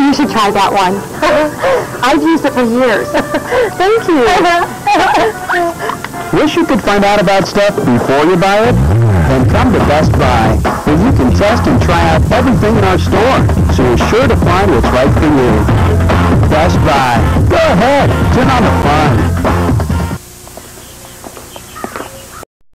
You should try that one. I've used it for years. Thank you. Wish you could find out about stuff before you buy it? Then come to Best Buy, where you can test and try out everything in our store, so you're sure to find what's right for you. Best Buy. Go ahead. Turn on the fun.